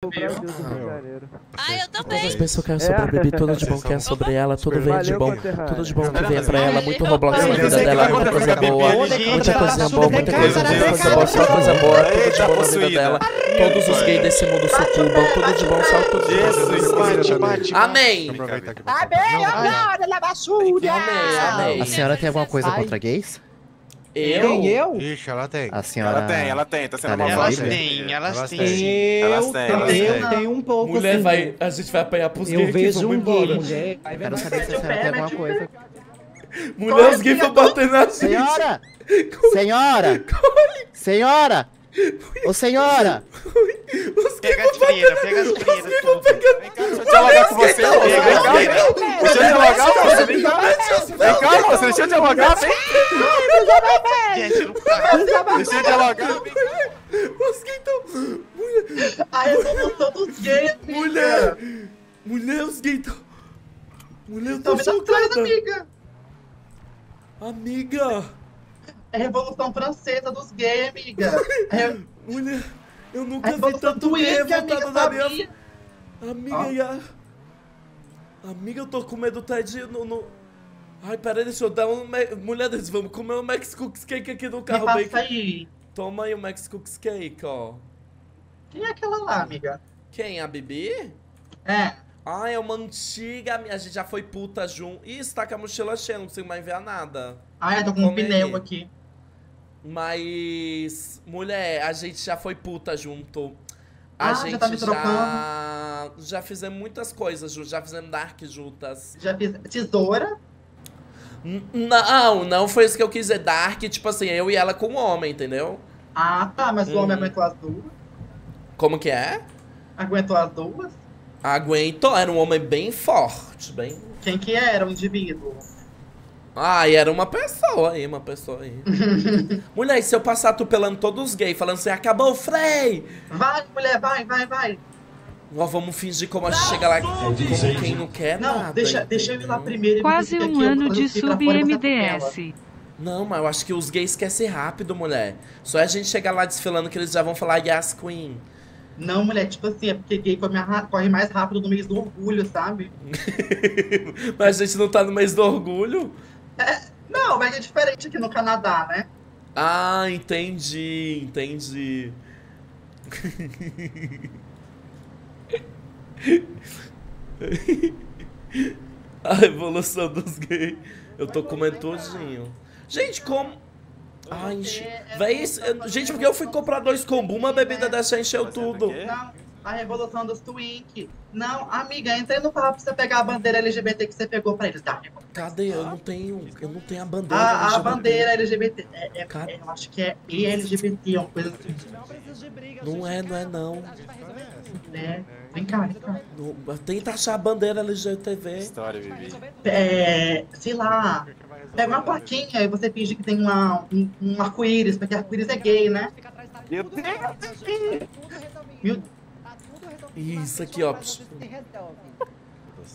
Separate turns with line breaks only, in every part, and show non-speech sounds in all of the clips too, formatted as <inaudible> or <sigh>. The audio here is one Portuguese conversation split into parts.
Ah, eu
Todas
também.
as bênçãos que é sobre a Bibi, tudo de bom que é sobre ela, tudo vem de bom, tudo de bom que vem pra ela, muito Roblox na vida dela, muita coisa boa,
com a Bibi,
muita coisa
ela
boa, muita coisa boa, coisa boa, só coisa boa, tudo de bom na vida dela, todos os gays desse mundo sucumbam, tudo de bom, só tudo de bom. Amém!
Amém, na basura!
Amém, amém.
A senhora tem alguma coisa contra gays?
Eu?
Quem, eu?
Ixi, ela tem.
A senhora...
Ela tem, ela tem, tá sendo
Ela
uma
Elas têm, elas têm.
têm. Elas
Eu,
têm,
tenho- eu um pouco
Mulher
assim,
vai, a gente vai apanhar pros
Eu
gays aqui,
vejo um gay,
embora.
mulher.
Eu quero saber se a senhora tem alguma coisa.
Mulher, os gays vão bater na gente.
Senhora! Senhora! Senhora! Ô senhora!
Pega as freiras, pega as tudo.
Deixa eu dialogar com você, cá. Deixa eu dialogar você. Vem cá. Vem cá, moça. Deixa eu dialogar. Vem.
Tá.
Deixa eu dialogar.
Os gays tão...
A revolução dos gays.
Mulher! Mulher, os gays tão... Mulher, eu
Tô
chocada.
amiga.
Amiga!
É a revolução francesa dos gays, amiga. É
Mulher, eu nunca vi tanto revoltado na minha... Amiga,
Ó.
Amiga, eu tô com medo de... No, no... Ai, peraí, deixa eu dar um... Me... Mulher, deixa- vamos comer um Max Cooks Cake aqui no
Me
carro bem...
passa aí.
Toma aí o Max Cooks Cake, ó.
Quem é aquela lá, amiga?
Quem? A Bibi?
É.
Ah, é uma antiga... A gente já foi puta junto. Ih, você tá com a mochila cheia, não consigo mais ver nada.
Ah, eu tô com um
aí.
pneu aqui.
Mas, mulher, a gente já foi puta junto. A
Ah, já
gente
tá me
já... já fizemos muitas coisas juntos, já fizemos Dark juntas.
Já fiz tesoura.
N- Não, não foi isso que eu quis dizer. Dark, tipo assim, eu e ela com o homem, entendeu?
Ah, tá, mas o
Hum.
homem aguentou as duas.
Como que é?
Aguentou as duas.
Aguentou, era um homem bem forte, bem...
Quem que era o indivíduo?
Ah, e era uma pessoa aí, uma pessoa aí. <laughs> mulher, e se eu passar atropelando todos os gays, falando assim, acabou o Frei!
Vai, mulher, vai, vai, vai.
Ó, vamos fingir como a gente chega lá como quem não quer
Não,
nada.
deixa, deixa eu ir lá primeiro. e
Quase um
aqui, eu
ano de sub-MDS.
Não, mas eu acho que os gays esquecem rápido, mulher. Só é a gente chegar lá desfilando que eles já vão falar Yas Queen.
Não, mulher, tipo assim, é porque gay corre mais ra- corre mais rápido no mês do orgulho, sabe? <laughs>
mas a gente não tá no mês do orgulho?
Não, mas é diferente aqui no Canadá, né?
Ah, entendi, entendi. <laughs> <laughs> A evolução dos gays. Eu tô comendo tudinho. Gente, como. Ai, enche... Véi, gente, porque eu fui comprar dois combo, uma bebida dessa encheu tudo.
Não, a revolução dos twink. Não, amiga, entrei no carro pra você pegar a bandeira LGBT que você pegou pra eles. Ah,
Cadê? Eu não tenho. Eu não tenho a bandeira.
a, a
LGBT.
bandeira LGBT. É, é- é, eu acho que é LGBT, uma coisa assim,
Não é, não é não.
né? Vem cá, vem cá.
Tenta achar a bandeira LGTV.
História, Vivi.
É, sei lá, pega uma plaquinha e você finge que tem uma, um, um arco-íris, porque arco-íris é gay, né?
Meu Deus.
Meu,
Isso aqui, ó.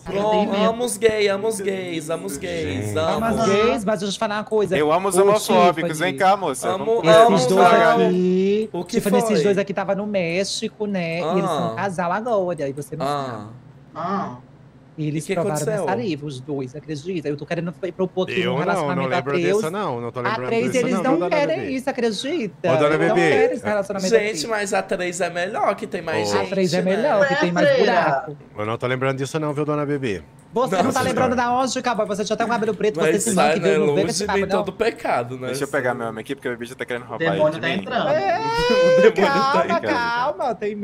Pronto, amo os gays, amo os gays, amo os gays.
Amo
amo.
gays, mas deixa eu te falar uma coisa.
Eu amo os homofóbicos. Vem cá, moça.
Amo- amo
Esses
os
dois aqui.
O que
Tiffany,
foi?
esses dois aqui tava no México, né? E eles são
Ah.
um casal agora. E você não sabe.
Ah,
ah,
E eles
E que
provaram
aconteceu?
saliva, os dois, acredita? Eu tô querendo propor aqui
Eu
um
não,
relacionamento
não
a
lembro
três.
disso não. Não tô
A
lembrando
três,
disso
eles
não,
não,
viu,
querem
Bibi?
isso, acredita?
Ô, dona
não querem esse relacionamento
gente,
aqui.
mas a 3 é melhor, que tem mais
Ô.
gente.
A três é
né?
melhor, que
Ué,
tem mais
freira.
buraco.
Eu não tô lembrando disso não, viu, dona Bibi?
Você não,
Não,
tá
senhora.
lembrando da onde, cowboy? Você já tem um cabelo preto, você
Mas
se
sai,
que
né?
Deus não vê
de
cabelo,
todo pecado, né?
Deixa eu pegar meu homem aqui, porque a Bibi já tá querendo roubar ele
demônio
de
tá
mim.
entrando.
É, <laughs>
O demônio tá
calma,
aí,
cara.
calma, tem